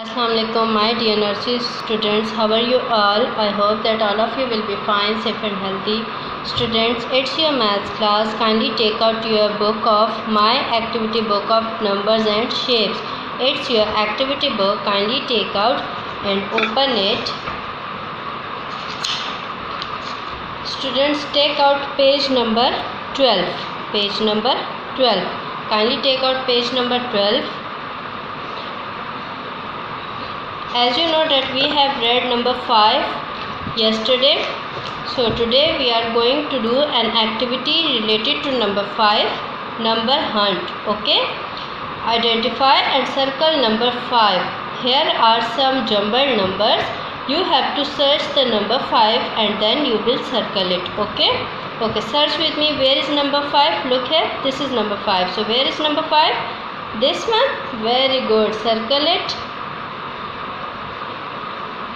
Assalamualaikum my dear nursery students. How are you all? I hope that all of you will be fine safe and healthy. Students it's your maths class. Kindly take out your book of my activity book of numbers and shapes. It's your activity book. Kindly take out and open it. Students take out page number 12 page number 12 kindly take out page number 12 as you know that we have read number 5 yesterday. So today we are going to do an activity related to number 5 number hunt okay? Identify and circle number 5 here are some jumbled numbers. You have to search the number 5 and then you will circle it okay? Okay search with me. Where is number 5 look here. This is number 5 so where is number 5 this one? Very good. Circle it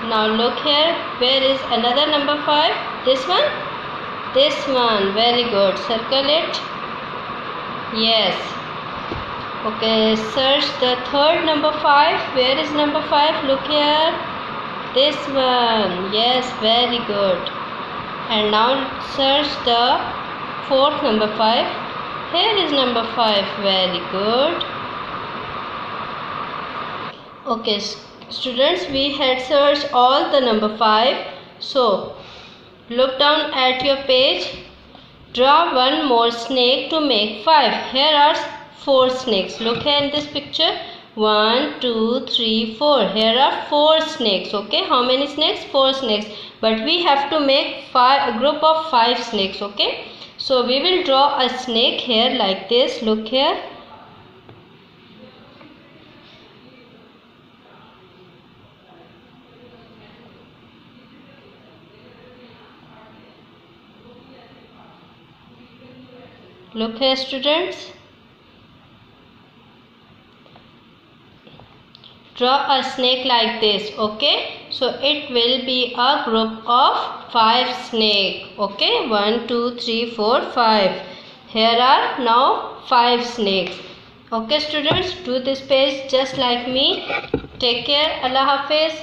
now look here where is another number 5 this one? This one very good circle it. Yes. Okay search the third number 5 where is number 5 look here. This one yes very good. And now search the fourth number 5 here is number 5 very good. Okay students we had searched all the number 5 so look down at your page. Draw one more snake to make 5 here are four snakes. Look here in this picture. One two three four. Here are four snakes okay? How many snakes? Four snakes. But we have to make five a group of five snakes okay? So we will draw a snake here like this. Look here look here students. Draw a snake like this okay? So it will be a group of five snake okay? One two three four five. Here are now five snakes. Okay students do this page just like me. Take care. Allah hafiz